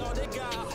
all they got.